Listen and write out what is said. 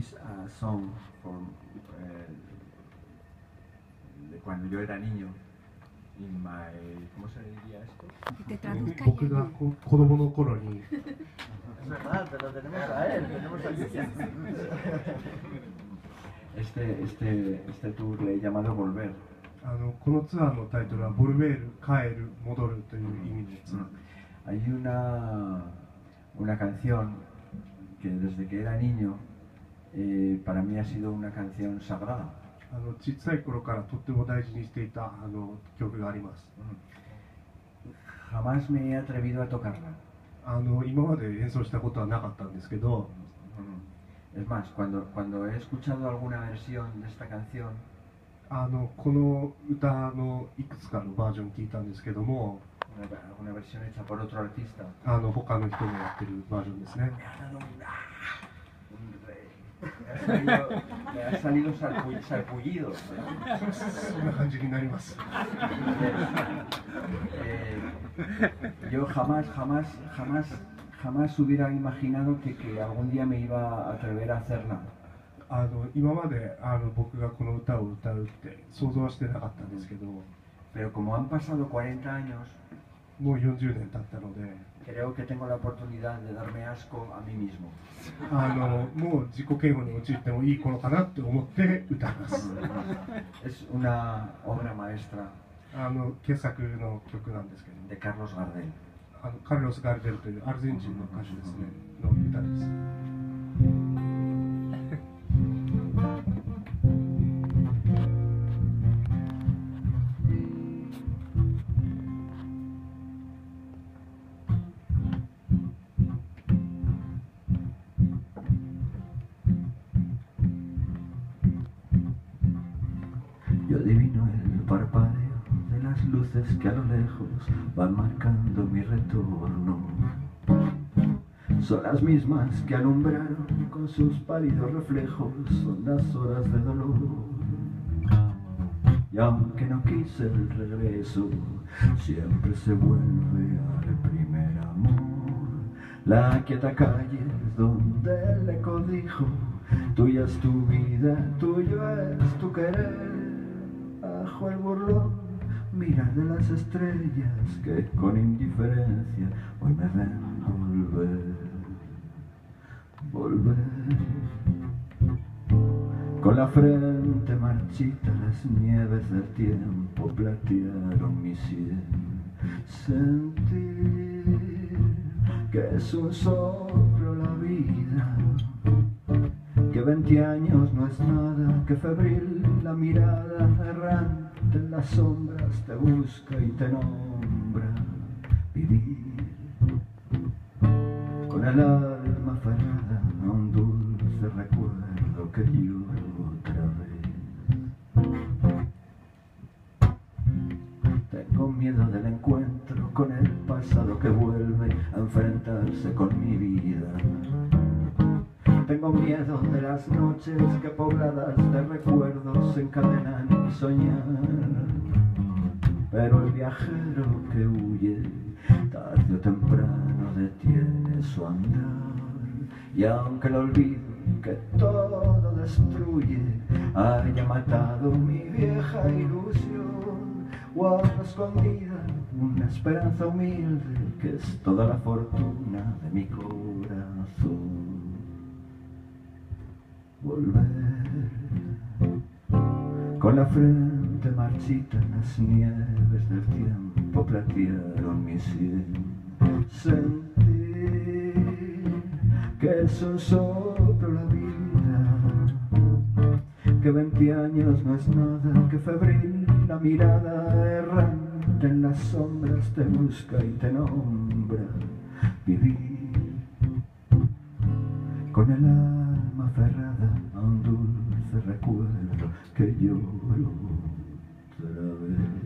is a song from eh, de cuando yo era niño. In my, ¿Cómo se diría esto? Que te traduzca 僕が ya. こ子供の頃に Es verdad, pero tenemos a él, tenemos a Cristian. Este, este, este tour le he llamado Volver. あのこのツアーのタイトルは「ボルベール帰る戻る」という意味です、 Hay una, una canción que desde que era niño eh, para mí ha sido una canción sagrada. あの小さい頃からとっても大事にしていたあの曲があります Jamás me he atrevido a tocarla. あの今まで演奏したことはなかったんですけど Es más, cuando, cuando he escuchado alguna versión de esta canción, あのこの歌のいくつかのバージョン聞いたんですけども una, alguna versión hecha por otro artista, あの他の人もやってるバージョンですね me ha dado un, ¡ah! un rey. Me ha salido, me ha salido sarpu- sarpullido. ¿no? そんな感じになります Eh, yo jamás, jamás, jamás, jamás hubiera imaginado que, que algún día me iba a atrever a hacerla. あの今まであの僕がこの歌を歌うって想像はしてなかったんですけど Pero como han pasado 40 años, もう40年経ったので creo que tengo la oportunidad de darme asco a mí mismo. あのもう自己嫌悪に陥ってもいい頃かなって思って歌います Es una obra maestra あの傑作の曲なんですけど de Carlos Gardel. あのカルロス・ガルデルというアルゼンチンの歌手ですねの歌です Yo adivino el parpadeo de las luces que a lo lejos van marcando mi retorno. Son las mismas que alumbraron con sus pálidos reflejos, son las horas de dolor. Y aunque no quise el regreso, siempre se vuelve al primer amor. La quieta calle donde el eco dijo, tuya es tu vida, tuyo es tu querer. Bajo el burlón, mirar de las estrellas que con indiferencia hoy me ven volver. Volver. Con la frente marchita las nieves del tiempo platearon mi sien. Sentir que es un soplo la vida, que veinte años no es nada, que febril la mirada errante en las sombras te busca y te nombra. Vivir con el alma aferrada a un dulce recuerdo que lloro otra vez. Tengo miedo del encuentro con el pasado que vuelve a enfrentarse con mi vida. Miedo de las noches que pobladas de recuerdos encadenan mi soñar. Pero el viajero que huye, tarde o temprano detiene su andar. Y aunque el olvido que todo destruye haya matado mi vieja ilusión, guardo escondida una esperanza humilde que es toda la fortuna de mi corazón. Con la frente marchita en las nieves del tiempo platearon mi sien. Sentir que es un soplo la vida, que veinte años no es nada, que febril la mirada errante en las sombras te busca y te nombra. Vivir con el alma aferrada a un dulce recuerdo que lloro otra vez.